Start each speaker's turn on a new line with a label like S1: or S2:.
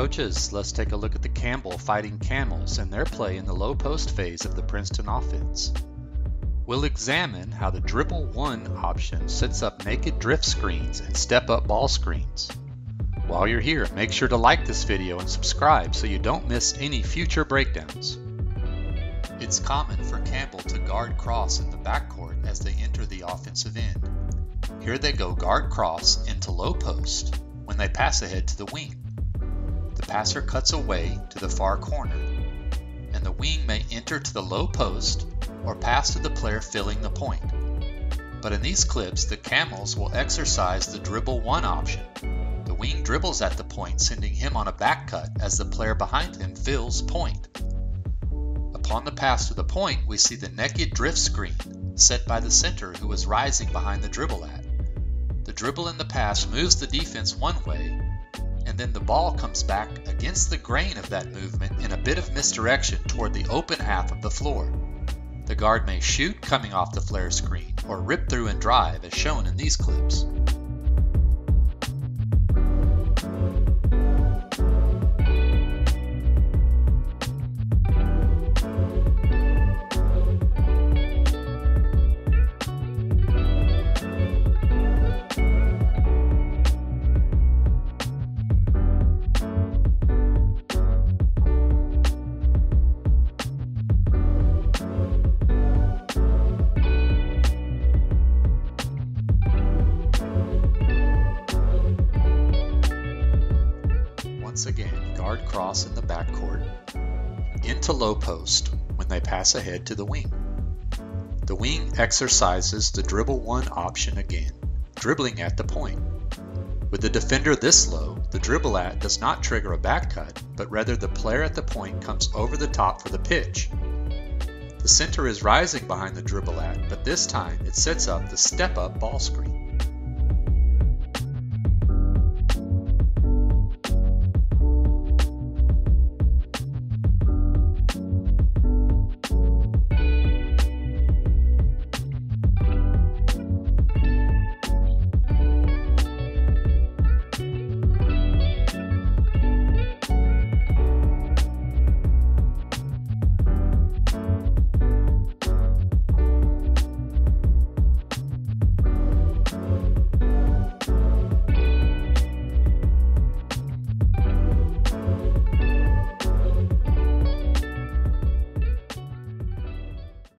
S1: Coaches, let's take a look at the Campbell Fighting Camels and their play in the low post phase of the Princeton offense. We'll examine how the dribble 1 option sets up naked drift screens and step up ball screens. While you're here, make sure to like this video and subscribe so you don't miss any future breakdowns. It's common for Campbell to guard cross in the backcourt as they enter the offensive end. Here they go guard cross into low post when they pass ahead to the wing. Passer cuts away to the far corner, and the wing may enter to the low post or pass to the player filling the point. But in these clips, the Camels will exercise the dribble 1 option. The wing dribbles at the point, sending him on a back cut as the player behind him fills point. Upon the pass to the point, we see the naked drift screen set by the center who is rising behind the dribble at. The dribble in the pass moves the defense one way, then the ball comes back against the grain of that movement in a bit of misdirection toward the open half of the floor. The guard may shoot coming off the flare screen or rip through and drive as shown in these clips. Once again, guard cross in the backcourt, into low post when they pass ahead to the wing. The wing exercises the dribble 1 option again, dribbling at the point. With the defender this low, the dribble at does not trigger a back cut, but rather the player at the point comes over the top for the pitch. The center is rising behind the dribble at, but this time it sets up the step up ball screen.